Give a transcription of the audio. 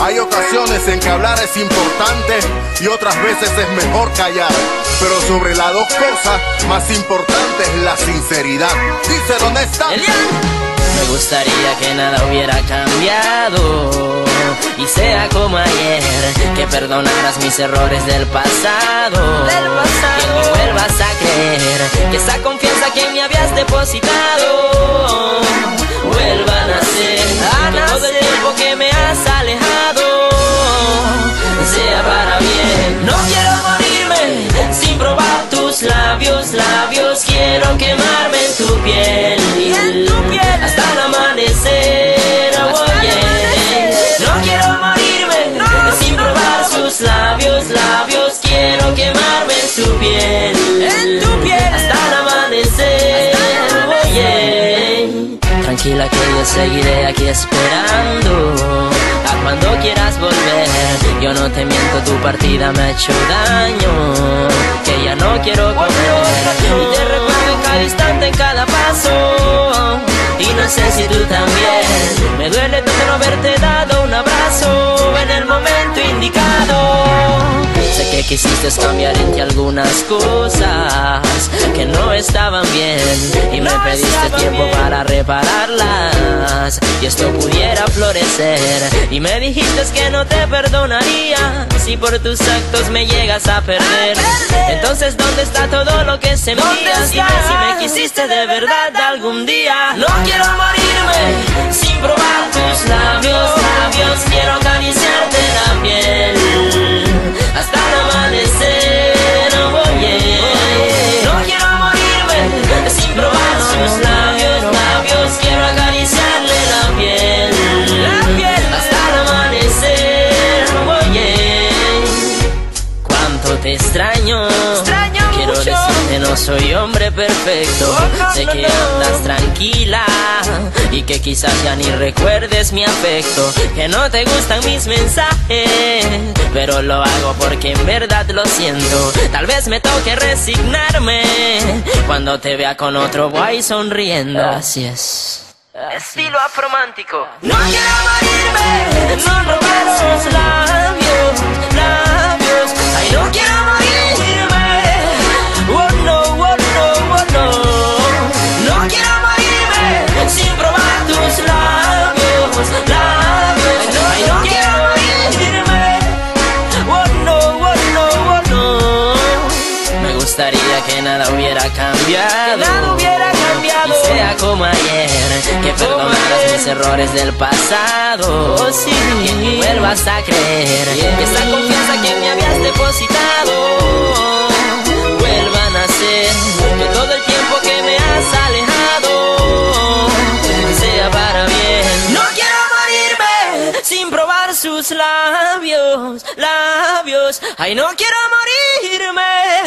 Hay ocasiones en que hablar es importante y otras veces es mejor callar. Pero sobre las dos cosas, más importante es la sinceridad. Dice, ¿dónde está? Me gustaría que nada hubiera cambiado y sea como ayer, que perdonaras mis errores del pasado, del pasado. que me vuelvas a creer, que esa confianza que me habías depositado seguiré aquí esperando a cuando quieras volver. Yo no te miento, tu partida me ha hecho daño, que ya no quiero comer. Y te recuerdo en cada instante, en cada paso. Y no sé si tú también. Me duele tanto no haberte dado un abrazo en el momento indicado. Sé que quisiste cambiar en ti algunas cosas que no estaban bien y me pediste tiempo para repararlas y esto pudiera florecer y me dijiste que no te perdonaría si por tus actos me llegas a perder. Entonces ¿dónde está todo lo que? Dime si me quisiste de verdad algún día. No quiero morirme sin probar te extraño. extraño Quiero mucho. decirte no soy hombre perfecto. Oh, sé no, que no. andas tranquila y que quizás ya ni recuerdes mi afecto. Que no te gustan mis mensajes, pero lo hago porque en verdad lo siento. Tal vez me toque resignarme cuando te vea con otro boy sonriendo. Así es. Estilo afromántico. No quiero morirme sin robar sus gustaría que nada hubiera cambiado. nada hubiera cambiado. Y sea como ayer, que perdonaras mis errores del pasado. Oh, sí. Que me vuelvas a creer que esa confianza que me habías depositado vuelva a nacer. Que todo el tiempo que me has alejado sea para bien. No quiero morirme sin probar sus labios, labios. Ay, no quiero morirme.